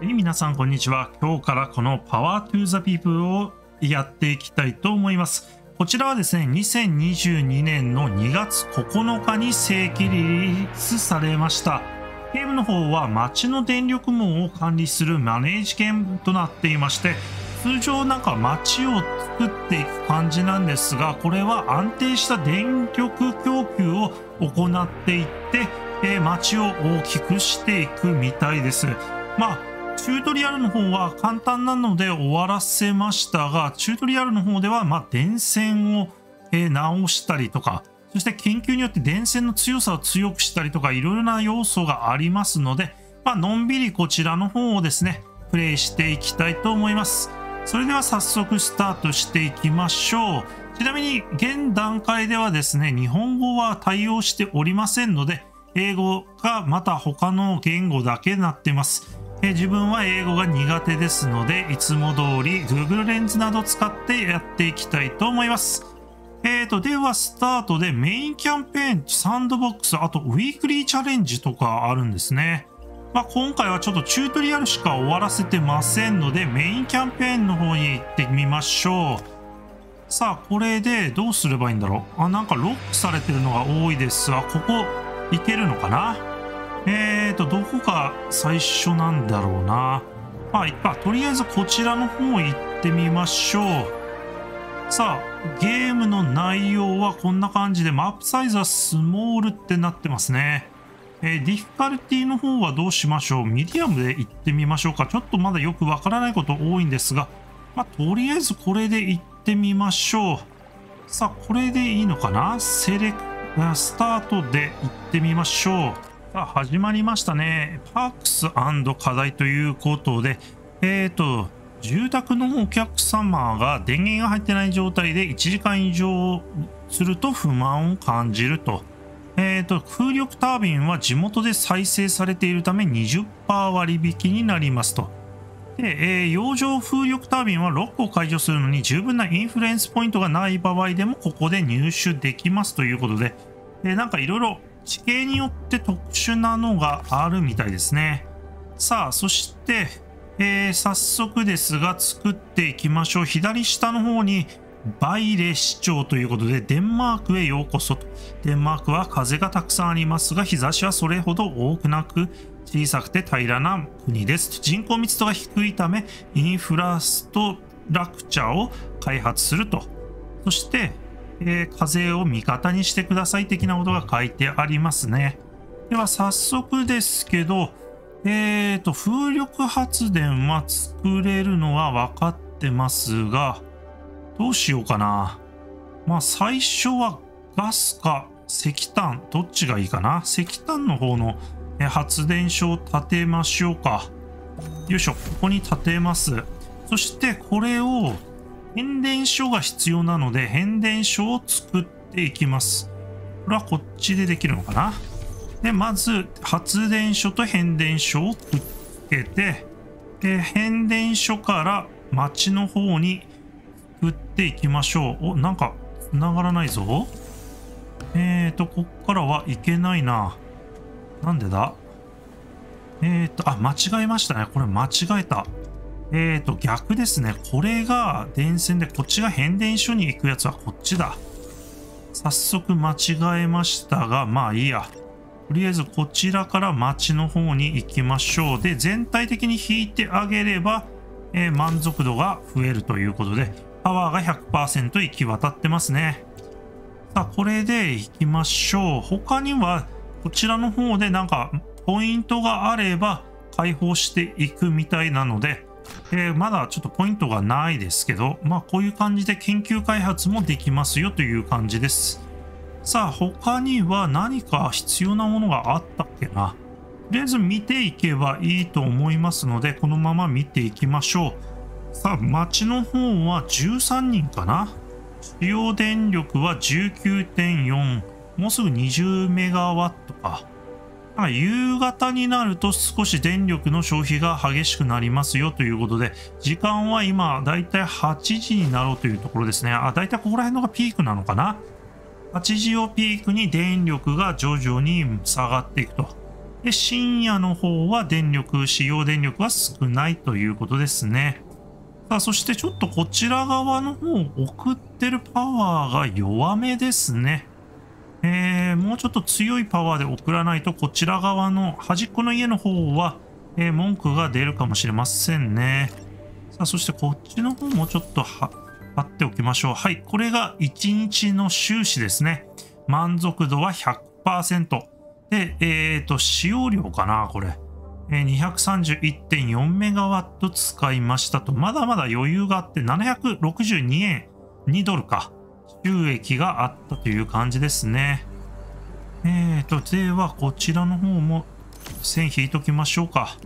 はい、皆さんこんにちは。今日からこの Power to the People をやっていきたいと思います。こちらはですね、2022年の2月9日に正規リリースされました。ゲームの方は街の電力網を管理するマネージゲームとなっていまして、通常なんか街を作っていく感じなんですが、これは安定した電力供給を行っていって、えー街を大きくしていくみたいです。まあチュートリアルの方は簡単なので終わらせましたが、チュートリアルの方では、ま、電線を、え直したりとか、そして研究によって電線の強さを強くしたりとか、いろいろな要素がありますので、まあのんびりこちらの方をですね、プレイしていきたいと思います。それでは早速スタートしていきましょう。ちなみに現段階ではですね、日本語は対応しておりませんので、英語がまた他の言語だけになってます。え自分は英語が苦手ですので、いつも通り Google レンズなど使ってやっていきたいと思います。えーと、ではスタートでメインキャンペーン、サンドボックス、あとウィークリーチャレンジとかあるんですね。まあ、今回はちょっとチュートリアルしか終わらせてませんので、メインキャンペーンの方に行ってみましょう。さあ、これでどうすればいいんだろうあ、なんかロックされてるのが多いですが、ここ行けるのかな？えーと、どこが最初なんだろうな。まあ、いっか。とりあえずこちらの方行ってみましょう。さあ、ゲームの内容はこんな感じで、マップサイズは small ってなってますね。えー difficulty の方はどうしましょうミディアムで行ってみましょうか。ちょっとまだよくわからないこと多いんですが、まあ、とりあえずこれで行ってみましょう。さあ、これでいいのかな？セレク、スタートで行ってみましょう。さあ、始まりましたね。パークス課題ということで、えっ、と、住宅のお客様が電源が入ってない状態で1時間以上すると不満を感じると。えー、と風力タービンは地元で再生されているため20%割引になりますと。で、えー洋上風力タービンはロックを解除するのに十分なインフルエンスポイントがない場合でもここで入手できますということで、でなんかいろいろ地形によって特殊なのがあるみたいですね。さあ、そして、えー早速ですが作っていきましょう。左下の方にバイレ市長ということでデンマークへようこそと。デンマークは風がたくさんありますが日差しはそれほど多くなく小さくて平らな国です。人口密度が低いためインフラストラクチャーを開発すると。そして、えー風を味方にしてください的なことが書いてありますね。では早速ですけど、えーと、風力発電は作れるのは分かってますが、どうしようかな。まあ最初はガスか石炭、どっちがいいかな。石炭の方の発電所を建てましょうか。よいしょ、ここに建てます。そしてこれを変電所が必要なので変電所を作っていきます。これはこっちでできるのかな？で、まず発電所と変電所をくっつけて、で変電所から町の方に作っていきましょう。お、なんか繋がらないぞ。えーと、こっからはいけないな。なんでだ？えーと、あ、間違えましたね。これ間違えた。えーと、逆ですね。これが電線で、こっちが変電所に行くやつはこっちだ。早速間違えましたが、まあいいや。とりあえずこちらから町の方に行きましょう。で、全体的に引いてあげれば、えー満足度が増えるということで、パワーが100%行き渡ってますね。さあ、これで行きましょう。他には、こちらの方でなんか、ポイントがあれば、解放していくみたいなので、えーまだちょっとポイントがないですけど、まあ、こういう感じで研究開発もできますよという感じです。さあ、他には何か必要なものがあったっけな。とりあえず見ていけばいいと思いますので、このまま見ていきましょう。さあ、町の方は13人かな。使用電力は19.4。もうすぐ20メガワットか。なんか夕方になると少し電力の消費が激しくなりますよということで、時間は今だいたい8時になろうというところですね。あ、だいたいここら辺のがピークなのかな？8時をピークに電力が徐々に下がっていくと。で、深夜の方は電力、使用電力は少ないということですね。さあ、そしてちょっとこちら側の方、送ってるパワーが弱めですね。えー、もうちょっと強いパワーで送らないと、こちら側の端っこの家の方は、えー、文句が出るかもしれませんね。さあ、そしてこっちの方もちょっと貼っておきましょう。はい、これが1日の収支ですね。満足度は100%。で、えっ、ー、と、使用量かな、これ。えー、231.4メガワット使いましたと、まだまだ余裕があって762円2ドルか。収益があったという感じですね。えーと、ではこちらの方も線引いときましょうか。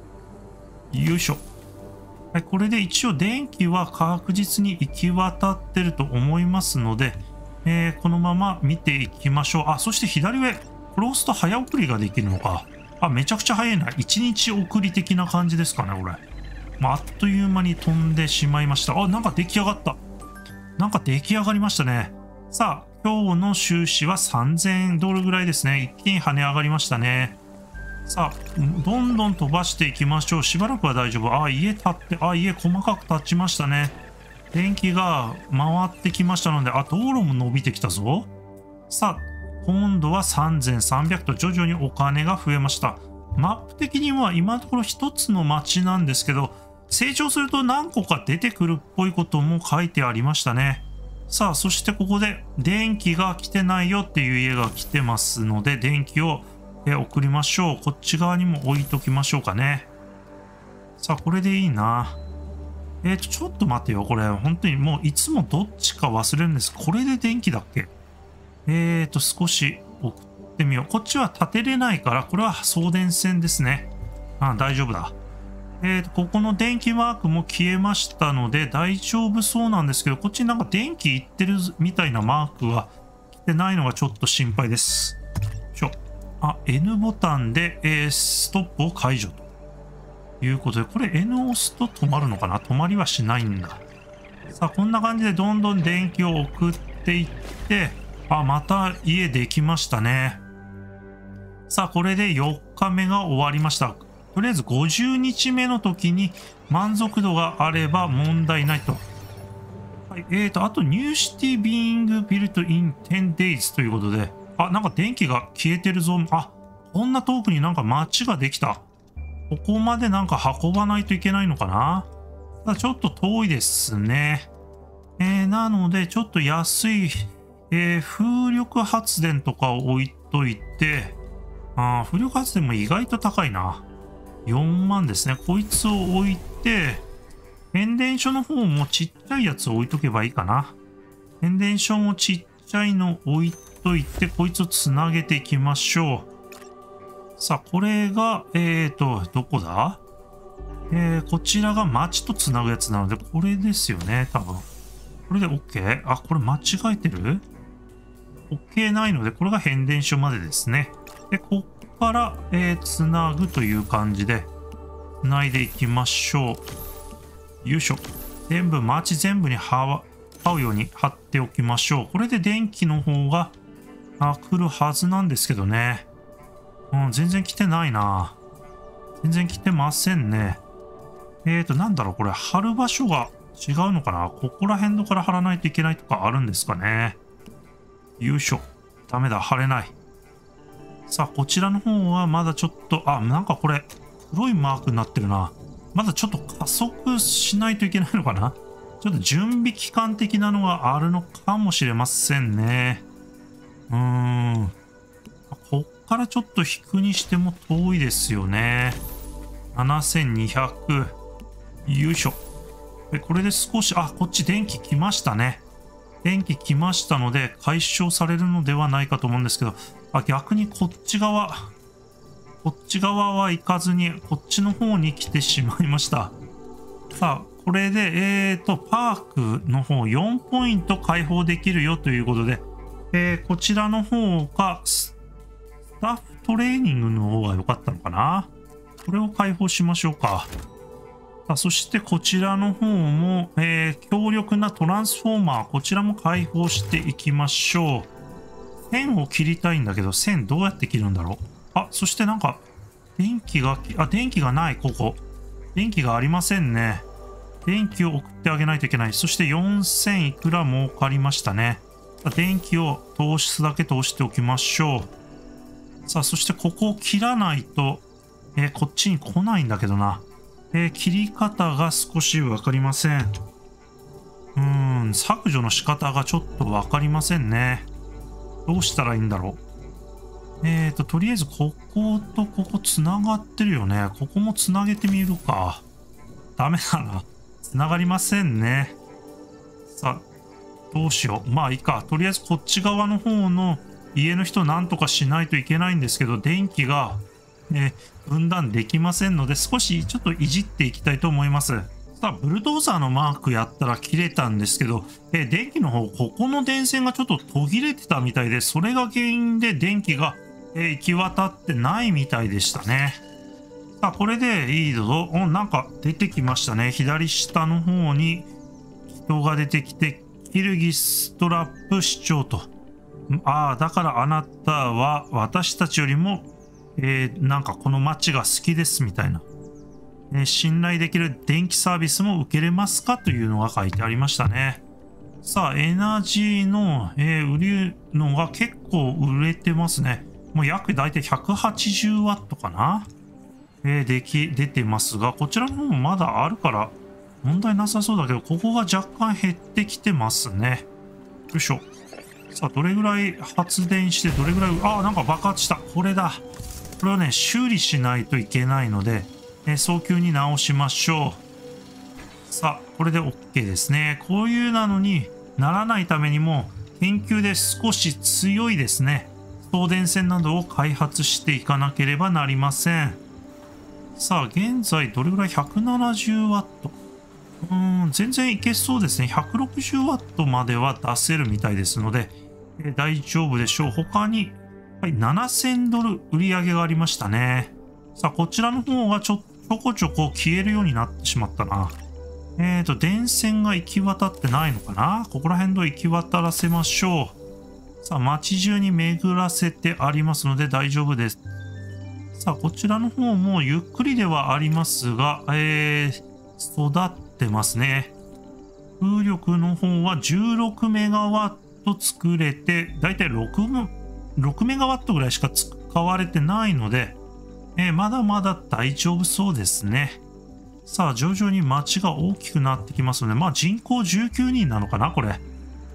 よいしょ。はい、これで一応電気は確実に行き渡ってると思いますので、えー、このまま見ていきましょう。あ、そして左上、クロースと早送りができるのか。あ、めちゃくちゃ早いな。1日送り的な感じですかね、これ。まあ、あっという間に飛んでしまいました。あ、なんか出来上がった。なんか出来上がりましたね。さあ、今日の収支は3000ドルぐらいですね。一気に跳ね上がりましたね。さあ、どんどん飛ばしていきましょう。しばらくは大丈夫。あ、家建って、あ、家細かく立ちましたね。電気が回ってきましたので、あ、道路も伸びてきたぞ。さあ、今度は3300と徐々にお金が増えました。マップ的には今のところ一つの町なんですけど、成長すると何個か出てくるっぽいことも書いてありましたね。さあ、そしてここで電気が来てないよっていう家が来てますので、電気を送りましょう。こっち側にも置いときましょうかね。さあ、これでいいな。えっ、ー、と、ちょっと待てよ。これ、本当にもういつもどっちか忘れるんです。これで電気だっけ？えっ、ー、と、少し送ってみよう。こっちは立てれないから、これは送電線ですね。あ、大丈夫だ。えーと、ここの電気マークも消えましたので大丈夫そうなんですけど、こっちになんか電気いってるみたいなマークは来てないのがちょっと心配です。ちょ。あ、N ボタンで、えー、ストップを解除ということで、これ N を押すと止まるのかな？止まりはしないんだ。さあ、こんな感じでどんどん電気を送っていって、あ、また家できましたね。さあ、これで4日目が終わりました。とりあえず50日目の時に満足度があれば問題ないと。はい、えーと、あと、ニューシティビーングビルトイン10 days ということで、あ、なんか電気が消えてるぞ。あ、こんな遠くになんか街ができた。ここまでなんか運ばないといけないのかなただちょっと遠いですね。えー、なので、ちょっと安い、えー、風力発電とかを置いといて、あ風力発電も意外と高いな。4万ですね。こいつを置いて、変電所の方もちっちゃいやつを置いとけばいいかな。変電所もちっちゃいの置いといて、こいつをつなげていきましょう。さあ、これが、えーと、どこだ？えー、こちらが町とつなぐやつなので、これですよね、多分。これで OK? あ、これ間違えてる ?OK ないので、これが変電所までですね。で、こから、えー、つなぐという感じで、つないでいきましょう。よいしょ。全部、マーチ全部に合うように貼っておきましょう。これで電気の方が、来るはずなんですけどね。うん、全然来てないな。全然来てませんね。えーと、なんだろう、これ、貼る場所が違うのかな？ここら辺から貼らないといけないとかあるんですかね。よいしょ。ダメだ、貼れない。さあ、こちらの方はまだちょっと、あ、なんかこれ、黒いマークになってるな。まだちょっと加速しないといけないのかなちょっと準備期間的なのがあるのかもしれませんね。うーん。こっからちょっと引くにしても遠いですよね。7200。よいしょ。これで少し、あ、こっち電気来ましたね。電気来ましたので、解消されるのではないかと思うんですけど、あ、逆にこっち側、こっち側は行かずに、こっちの方に来てしまいました。さあ、これで、えーと、パークの方4ポイント開放できるよということで、えー、こちらの方が、スタッフトレーニングの方が良かったのかな？これを開放しましょうか。さあそしてこちらの方も、えー、強力なトランスフォーマー、こちらも開放していきましょう。線を切りたいんだけど、線どうやって切るんだろう？あ、そしてなんか、電気が、あ、電気がない、ここ。電気がありませんね。電気を送ってあげないといけない。そして4000いくら儲かりましたね。電気を通すだけ通しておきましょう。さあ、そしてここを切らないと、えー、こっちに来ないんだけどな。えー、切り方が少しわかりません。うーん、削除の仕方がちょっとわかりませんね。どうしたらいいんだろう。えーと、とりあえずこことここつながってるよね。ここもつなげてみるか。ダメだな。つながりませんね。さあ、どうしよう。まあいいか。とりあえずこっち側の方の家の人なんとかしないといけないんですけど、電気が、ね、分断できませんので、少しちょっといじっていきたいと思います。さあ、ブルドーザーのマークやったら切れたんですけど、え電気の方、ここの電線がちょっと途切れてたみたいで、それが原因で電気が、え行き渡ってないみたいでしたね。さあ、これでいいぞ。お、なんか出てきましたね。左下の方に人が出てきて、キルギストラップ市長と。ああ、だからあなたは私たちよりも、えー、なんかこの街が好きですみたいな。えー、信頼できる電気サービスも受けれますかというのが書いてありましたね。さあ、エナジーの、えー、売るのが結構売れてますね。もう約大体180ワットかな。えー、でき、出てますが、こちらの方もまだあるから問題なさそうだけど、ここが若干減ってきてますね。よいしょ。さあ、どれぐらい発電して、どれぐらい、ああ、なんか爆発した。これだ。これをね、修理しないといけないので、え早急に直しましょう。さあ、これで OK ですね。こういうなのにならないためにも、研究で少し強いですね。送電線などを開発していかなければなりません。さあ、現在どれぐらい ?170W。うーん、全然いけそうですね。160W までは出せるみたいですので、え、大丈夫でしょう。他に、はい、7000ドル売り上げがありましたね。さあ、こちらの方がちょ、ちょこちょこ消えるようになってしまったな。えーと、電線が行き渡ってないのかな？ここら辺で行き渡らせましょう。さあ、街中に巡らせてありますので大丈夫です。さあ、こちらの方もゆっくりではありますが、えー、育ってますね。風力の方は16メガワット作れて、だいたい 6, 分6メガワットぐらいしか使われてないので、えー、まだまだ大丈夫そうですね。さあ、徐々に街が大きくなってきますので、まあ人口19人なのかな、これ。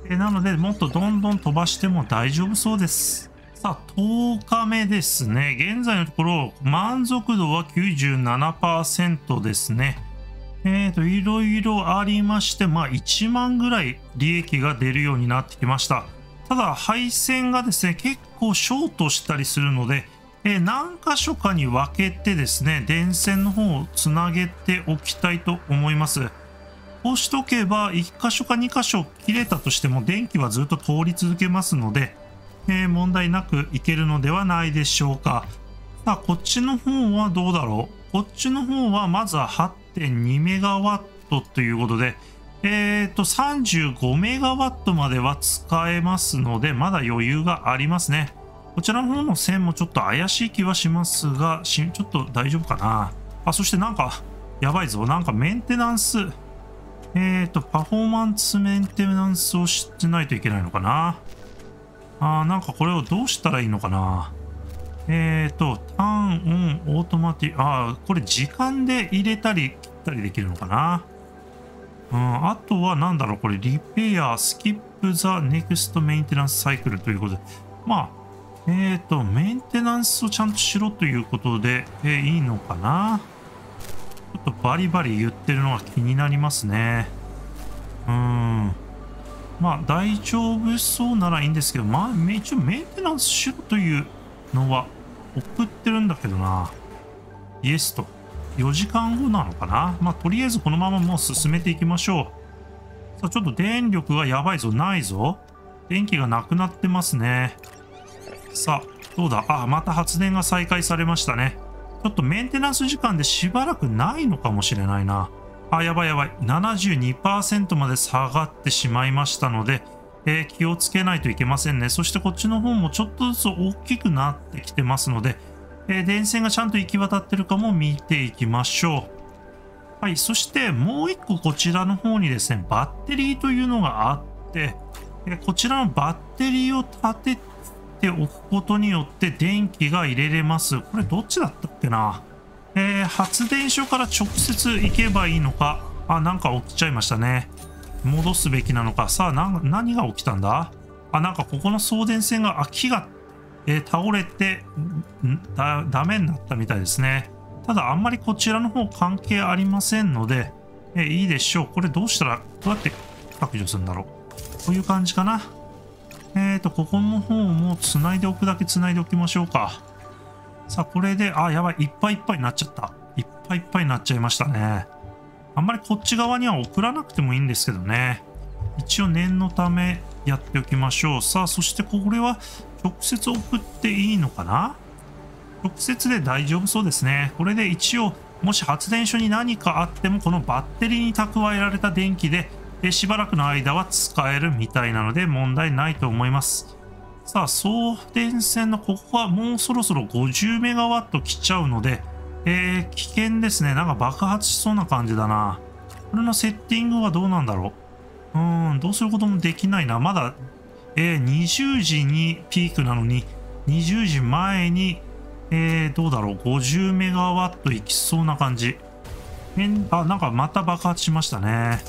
えー、なので、もっとどんどん飛ばしても大丈夫そうです。さあ、10日目ですね。現在のところ、満足度は97%ですね。えーと、いろいろありまして、まあ、1万ぐらい利益が出るようになってきました。ただ、配線がですね、結構ショートしたりするので、えー、何箇所かに分けてですね、電線の方をつなげておきたいと思います。こうしとけば、1箇所か2箇所切れたとしても、電気はずっと通り続けますので、えー、問題なくいけるのではないでしょうか。さあ、こっちの方はどうだろう？こっちの方はまずは8.2メガワットということで、えっ、ー、と、35メガワットまでは使えますので、まだ余裕がありますね。こちらの方の線もちょっと怪しい気はしますが、ちょっと大丈夫かな。あ、そしてなんか、やばいぞ。なんかメンテナンス、えっ、ー、と、パフォーマンスメンテナンスをしてないといけないのかな。あなんかこれをどうしたらいいのかなえっ、ー、と、ターンオンオートマティ、ああ、これ時間で入れたり切ったりできるのかなうん、あとはなんだろう、これリペア、スキップザネクストメンテナンスサイクルということで、まあ、えっ、ー、と、メンテナンスをちゃんとしろということで、えー、いいのかな？ちょっとバリバリ言ってるのが気になりますね。うん。まあ大丈夫そうならいいんですけど、まあ一応メンテナンスしろというのは送ってるんだけどな。イエスと。4時間後なのかな？まあとりあえずこのままもう進めていきましょう。さあちょっと電力がやばいぞ。ないぞ。電気がなくなってますね。さあ、どうだ？あ、また発電が再開されましたね。ちょっとメンテナンス時間でしばらくないのかもしれないな。あ、やばいやばい。72%まで下がってしまいましたので、えー、気をつけないといけませんね。そしてこっちの方もちょっとずつ大きくなってきてますので、えー、電線がちゃんと行き渡ってるかも見ていきましょう。はい、そしてもう一個こちらの方にですね、バッテリーというのがあって、えこちらのバッテリーを立てておくことによって電気が入れれます。これどっちだったっけな？えー、発電所から直接行けばいいのか？あ、なんか起きちゃいましたね。戻すべきなのか。さあ、何が起きたんだ？あ、なんかここの送電線が、あ、木が、えー、倒れてだ、ダメになったみたいですね。ただあんまりこちらの方関係ありませんので、えいいでしょう。これどうしたら、どうやって削除するんだろう。こういう感じかな。えーと、ここの方も繋いでおくだけ繋いでおきましょうか。さあ、これで、あ、やばい。いっぱいいっぱいになっちゃった。いっぱいいっぱいになっちゃいましたね。あんまりこっち側には送らなくてもいいんですけどね。一応念のためやっておきましょう。さあ、そしてこれは直接送っていいのかな？直接で大丈夫そうですね。これで一応、もし発電所に何かあっても、このバッテリーに蓄えられた電気で、しばらくの間は使えるみたいなので問題ないと思います。さあ、送電線のここはもうそろそろ50メガワット来ちゃうので、えー、危険ですね。なんか爆発しそうな感じだな。これのセッティングはどうなんだろう？うん、どうすることもできないな。まだ、えー、20時にピークなのに、20時前にえー、どうだろう ?50 メガワットいきそうな感じえ。あ、なんかまた爆発しましたね。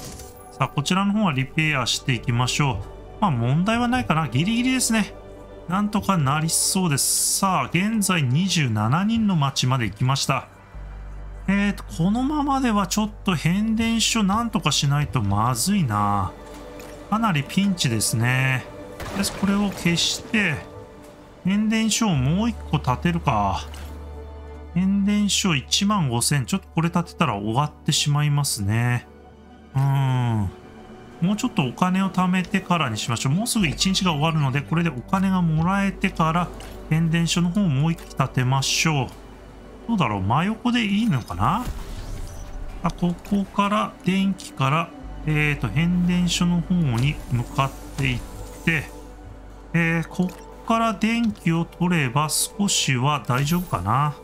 さあ、こちらの方はリペアしていきましょう。まあ問題はないかな。ギリギリですね。なんとかなりそうです。さあ、現在27人の町まで行きました。えーと、このままではちょっと変電所なんとかしないとまずいな。かなりピンチですね。よし、これを消して、変電所をもう一個建てるか。変電所1万5000。ちょっとこれ建てたら終わってしまいますね。うーん。もうちょっとお金を貯めてからにしましょう。もうすぐ1日が終わるので、これでお金がもらえてから変電所の方をもう一機建てましょう。どうだろう真横でいいのかな？あ、ここから電気から、えっ、ー、と、変電所の方に向かっていって、えー、こから電気を取れば少しは大丈夫かな？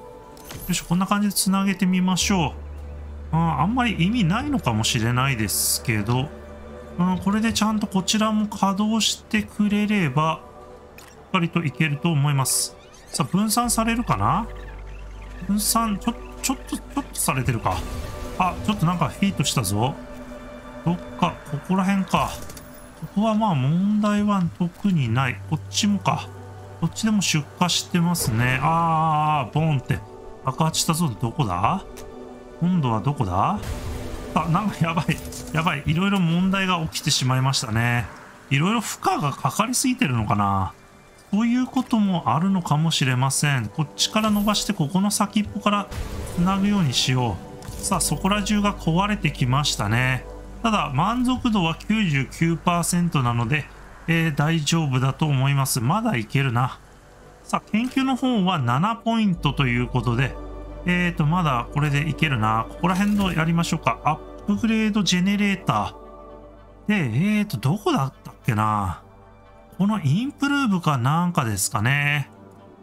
よし、こんな感じでつなげてみましょう。ああんまり意味ないのかもしれないですけど、うん、これでちゃんとこちらも稼働してくれれば、しっかりといけると思います。さあ、分散されるかな？分散、ちょ、ちょっと、ちょっとされてるか。あ、ちょっとなんかヒートしたぞ。どっか、ここら辺か。ここはまあ問題は特にない。こっちもか。こっちでも出荷してますね。あー、ボンって。爆発したぞ。どこだ？今度はどこだ？あ、なんかやばい。やばい。いろいろ問題が起きてしまいましたね。いろいろ負荷がかかりすぎてるのかなそういうこともあるのかもしれません。こっちから伸ばして、ここの先っぽから繋ぐようにしよう。さあ、そこら中が壊れてきましたね。ただ、満足度は99%なので、えー、大丈夫だと思います。まだいけるな。さあ、研究の方は7ポイントということで、えーと、まだこれでいけるな。ここら辺のやりましょうか。アップグレードジェネレーター。で、えーと、どこだったっけな。このインプルーブかなんかですかね。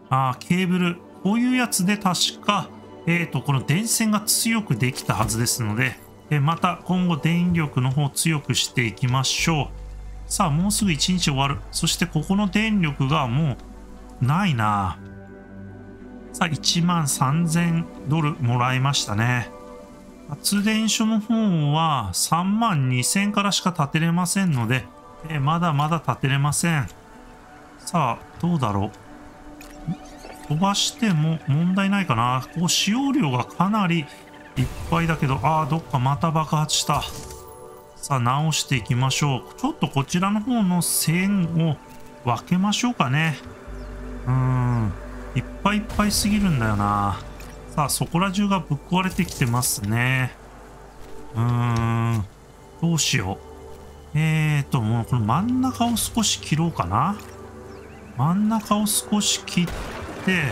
あケーブル。こういうやつで確か、えーと、この電線が強くできたはずですので、えまた今後電力の方を強くしていきましょう。さあ、もうすぐ1日終わる。そしてここの電力がもうないな。さあ、1万3000ドルもらいましたね。発電所の方は3万2000からしか建てれませんので、えまだまだ建てれません。さあ、どうだろう。飛ばしても問題ないかな。こう使用量がかなりいっぱいだけど、ああ、どっかまた爆発した。さあ、直していきましょう。ちょっとこちらの方の線を分けましょうかね。うーん。いっぱいいっぱいすぎるんだよな。さあ、そこら中がぶっ壊れてきてますね。うーん。どうしよう。えーと、もうこの真ん中を少し切ろうかな。真ん中を少し切って、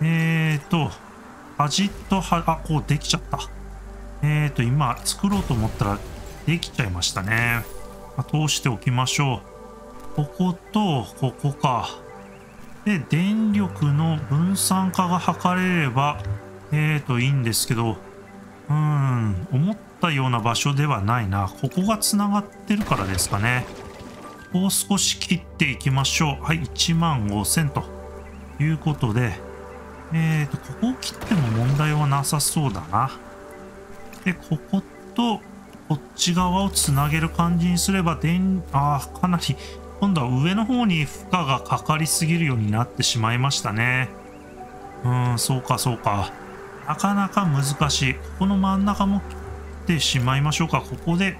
えーと、端とは、あ、こうできちゃった。えーと、今作ろうと思ったらできちゃいましたね。通しておきましょう。ここと、ここか。で、電力の分散化が図れれば、えーと、いいんですけど、うーん、思ったような場所ではないな。ここが繋がってるからですかね。ここを少し切っていきましょう。はい、1万5000ということで、えーと、ここを切っても問題はなさそうだな。で、ここと、こっち側をつなげる感じにすれば、電、ああ、かなり今度は上の方に負荷がかかりすぎるようになってしまいましたね。うーん、そうかそうか。なかなか難しい。ここの真ん中もってしまいましょうか。ここで、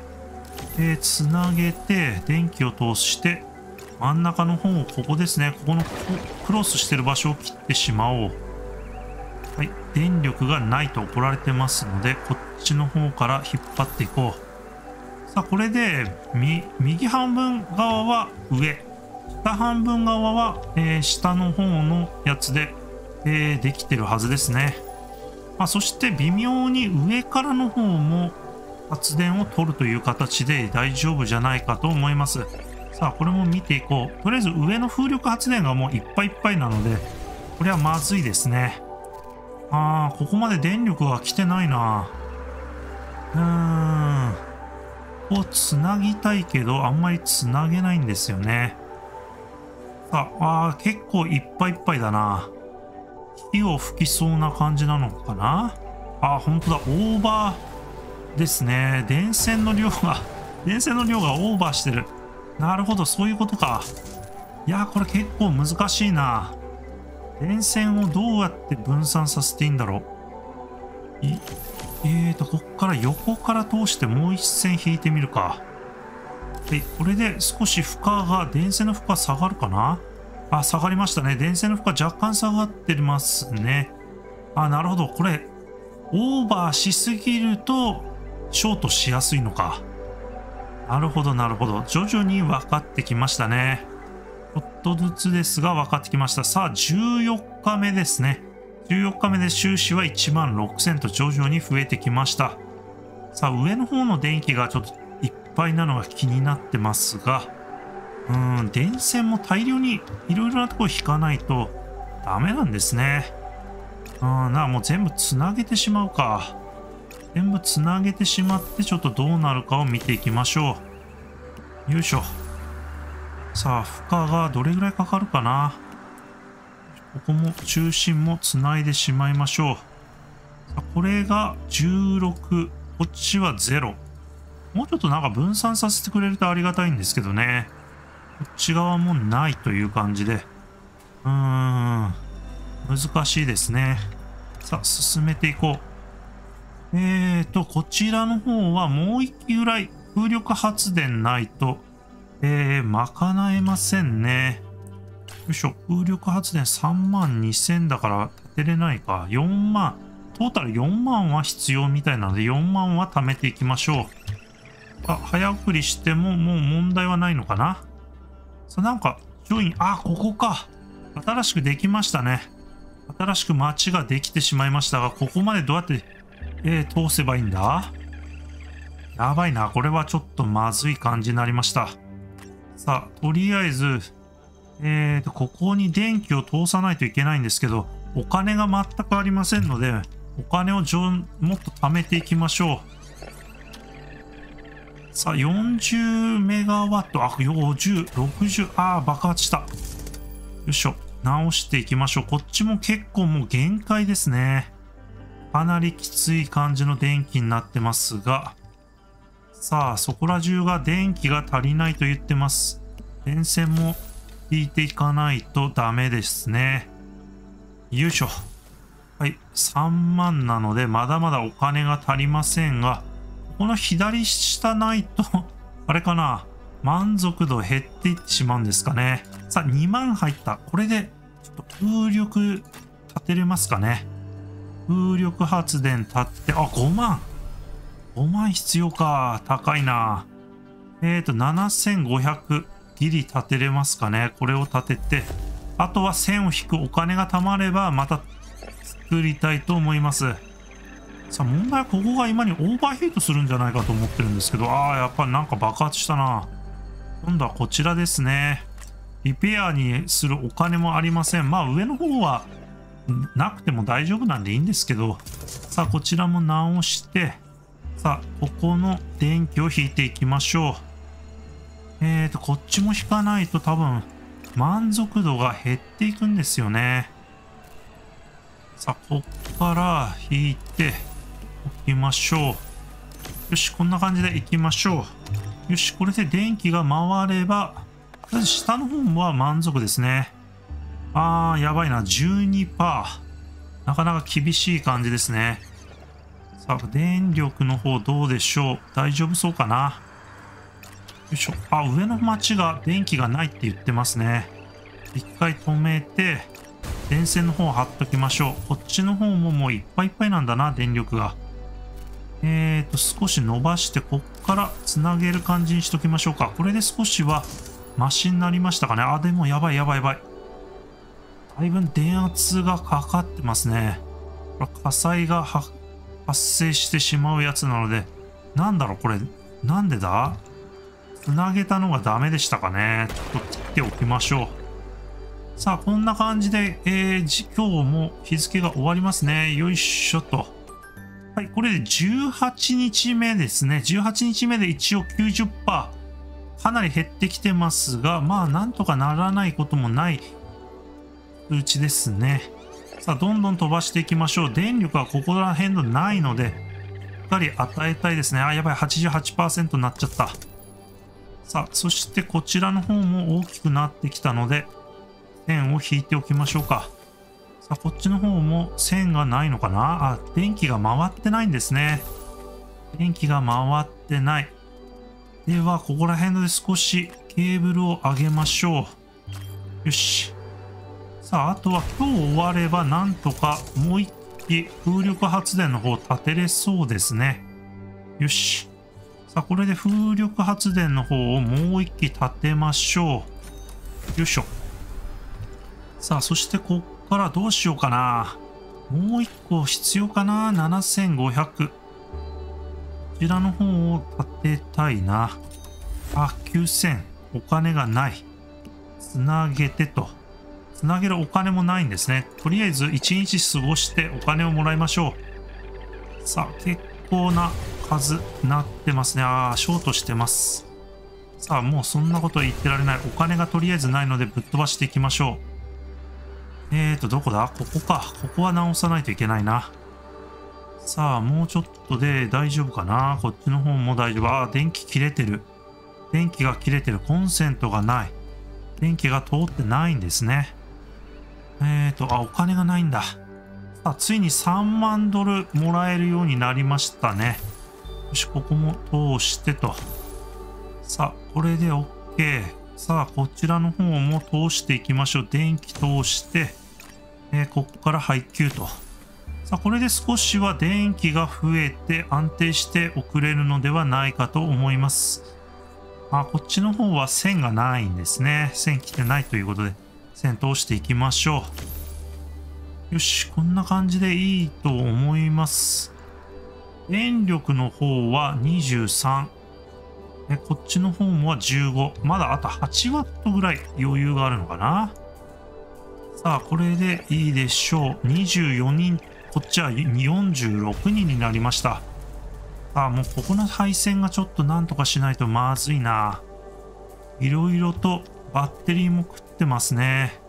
えー、つなげて、電気を通して、真ん中の方をここですね。ここのクロスしてる場所を切ってしまおう。はい。電力がないと怒られてますので、こっちの方から引っ張っていこう。さあこれで右半分側は上下半分側は、えー、下の方のやつで、えー、できてるはずですね、まあ、そして微妙に上からの方も発電を取るという形で大丈夫じゃないかと思います。さあこれも見ていこう。とりあえず上の風力発電がもういっぱいいっぱいなのでこれはまずいですね。ああここまで電力が来てないな。うーん。をつなぎたいけど、あんまりつなげないんですよね。あ、あ結構いっぱいいっぱいだな。火を吹きそうな感じなのかな？あ、本当だ。オーバーですね。電線の量が 電線の量がオーバーしてる。なるほど、そういうことか。いや、これ結構難しいな。電線をどうやって分散させていいんだろう。いえーと、こっから横から通してもう一線引いてみるか。で、これで少し負荷が、電線の負荷下がるかなあ、下がりましたね。電線の負荷若干下がってますね。あ、なるほど。これ、オーバーしすぎると、ショートしやすいのか。なるほど、なるほど。徐々に分かってきましたね。ちょっとずつですが分かってきました。さあ、14日目ですね。14日目で収支は1万6000と徐々に増えてきました。さあ、上の方の電気がちょっといっぱいなのが気になってますが、うん、電線も大量にいろいろなとこ引かないとダメなんですね。うん、なあもう全部つなげてしまうか。全部つなげてしまってちょっとどうなるかを見ていきましょう。よいしょ。さあ、負荷がどれぐらいかかるかな。ここも中心もつないでしまいましょう。これが16、こっちは0。もうちょっとなんか分散させてくれるとありがたいんですけどね。こっち側もないという感じで。うーん。難しいですね。さあ、進めていこう。えーと、こちらの方はもう一機ぐらい風力発電ないと、えー、賄えませんね。よいしょ。風力発電3万2000だから立てれないか。4万。トータル4万は必要みたいなので4万は貯めていきましょう。あ、早送りしてももう問題はないのかな？さ、なんか、ジョイン、あ、ここか。新しくできましたね。新しく街ができてしまいましたが、ここまでどうやって、えー、通せばいいんだ？やばいな。これはちょっとまずい感じになりました。さあ、とりあえず、えーと、ここに電気を通さないといけないんですけど、お金が全くありませんので、お金をもっと貯めていきましょう。さあ、40メガワット、あ、50、60、ああ、爆発した。よいしょ。直していきましょう。こっちも結構もう限界ですね。かなりきつい感じの電気になってますが、さあ、そこら中が電気が足りないと言ってます。電線も引いていかないとダメですね。よいしょ。はい。3万なので、まだまだお金が足りませんが、この左下ないと あれかな？満足度減っていってしまうんですかね。さあ、2万入った。これで、ちょっと風力立てれますかね。風力発電立って、あ、5万。5万必要か。高いな。えっ、ー、と、7500。ギリ立てれますかね。これを立てて、あとは線を引くお金が貯まれば、また作りたいと思います。さあ、問題はここが今にオーバーヒートするんじゃないかと思ってるんですけど、ああ、やっぱりなんか爆発したな。今度はこちらですね。リペアにするお金もありません。まあ上の方はなくても大丈夫なんでいいんですけど、さあこちらも直して、さあここの電気を引いていきましょう。えーと、こっちも引かないと多分満足度が減っていくんですよね。さあ、こっから引いてきましょう。よし、こんな感じでいきましょう。よし、これで電気が回れば、とりあえず下の方は満足ですね。あー、やばいな。12%。なかなか厳しい感じですね。さあ、電力の方どうでしょう大丈夫そうかなよいしょ。あ、上の町が電気がないって言ってますね。一回止めて、電線の方を貼っときましょう。こっちの方ももういっぱいいっぱいなんだな、電力が。えーと、少し伸ばして、こっからつなげる感じにしときましょうか。これで少しはマシになりましたかね。あ、でもやばいやばいやばい。だいぶ電圧がかかってますね。これ火災が発生してしまうやつなので、なんだろう、これ。なんでだ？つなげたのがダメでしたかね。ちょっと切っておきましょう。さあ、こんな感じで、えー、今日も日付が終わりますね。よいしょと。はい、これで18日目ですね。18日目で一応90%。かなり減ってきてますが、まあ、なんとかならないこともない数値ですね。さあ、どんどん飛ばしていきましょう。電力はここら辺のないので、しっかり与えたいですね。あ、やばい、88%になっちゃった。さあ、そしてこちらの方も大きくなってきたので、線を引いておきましょうか。さあ、こっちの方も線がないのかな？あ、電気が回ってないんですね。電気が回ってない。では、ここら辺で少しケーブルを上げましょう。よし。さあ、あとは今日終わればなんとかもう一機風力発電の方立てれそうですね。よし。さあ、これで風力発電の方をもう一機立てましょう。よいしょ。さあ、そしてこっからどうしようかな。もう一個必要かな。7500。こちらの方を立てたいな。あ、9000。お金がない。つなげてと。つなげるお金もないんですね。とりあえず1日過ごしてお金をもらいましょう。さあ、結構な数なってますね。ああ、ショートしてます。さあ、もうそんなこと言ってられない。お金がとりあえずないのでぶっ飛ばしていきましょう。えーと、どこだ？ここか。ここは直さないといけないな。さあ、もうちょっとで大丈夫かなこっちの方も大丈夫。ああ、電気切れてる。電気が切れてる。コンセントがない。電気が通ってないんですね。えーと、あ、お金がないんだ。さあ、ついに3万ドルもらえるようになりましたね。よし、ここも通してと。さあ、これで OK。さあ、こちらの方も通していきましょう。電気通して、えー、ここから配給と。さあ、これで少しは電気が増えて安定して送れるのではないかと思います。あ、こっちの方は線がないんですね。線来てないということで、線通していきましょう。よし、こんな感じでいいと思います。電力の方は23。えこっちの方も15。まだあと 8W ぐらい余裕があるのかな？さあ、これでいいでしょう。24人、こっちは46人になりました。さあ、もうここの配線がちょっとなんとかしないとまずいな。いろいろとバッテリーも食ってますね。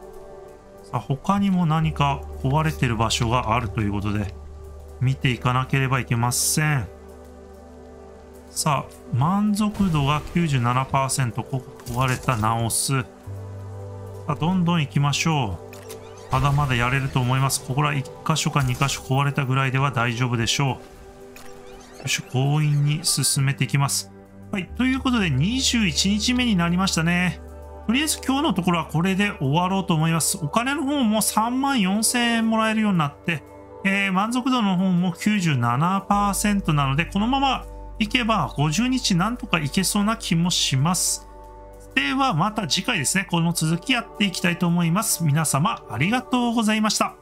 さあ、他にも何か壊れてる場所があるということで。見ていかなければいけません。さあ、満足度が97%、ここ壊れた直す。さあ、どんどん行きましょう。まだまだやれると思います。ここら1箇所か2箇所壊れたぐらいでは大丈夫でしょう。よし、強引に進めていきます。はい、ということで21日目になりましたね。とりあえず今日のところはこれで終わろうと思います。お金の方も3万4000円もらえるようになって、えー、満足度の方も97%なので、このまま行けば50日なんとか行けそうな気もします。ではまた次回ですね、この続きやっていきたいと思います。皆様ありがとうございました。